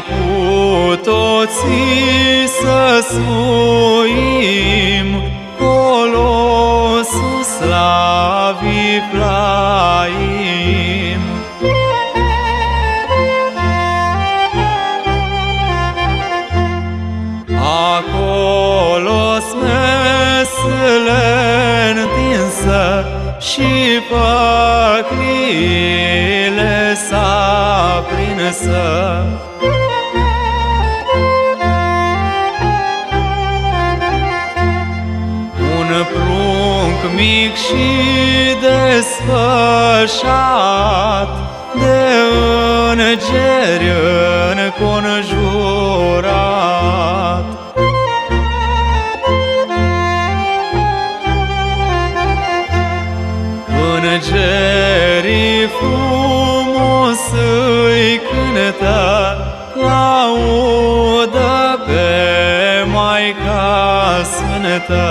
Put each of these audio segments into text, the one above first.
cu toții să suim Colosul slavii plaim. Acolo smesele întinsă și păcrile s-a prinsă mic și desfășat de îngeri înconjurat. Îngerii frumos îi cântă, laudă pe Maica Sfântă.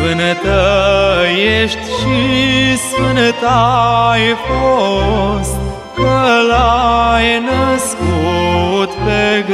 Sfântă ești și sfânt ai fost, Că l-ai născut pe